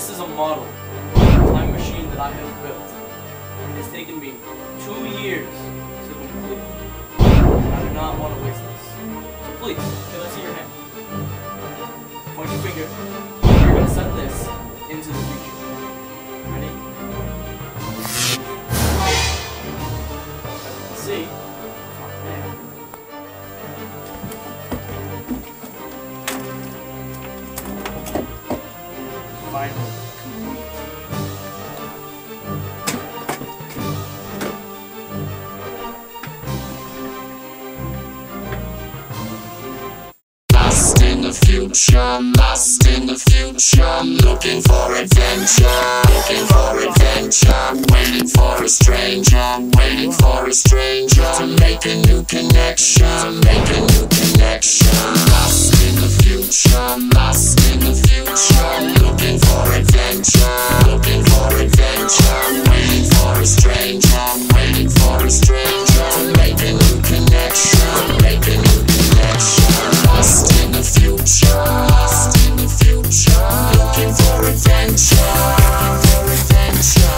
This is a model of a time machine that I have built. It has taken me two years to complete. I do not want to waste this. So please, can I see your hand? Point your finger. You're going to set this into the future. Ready? See? Lost in the future, lost in the future, looking for adventure, looking for adventure, waiting for a stranger, waiting for a stranger to make a new connection, to make a new connection. Lost in the future, lost in the future, looking for adventure. Waiting for a stranger, waiting for a stranger to make a new connection, make a new connection. Lost in the future, lost in the future, looking for adventure, looking for adventure.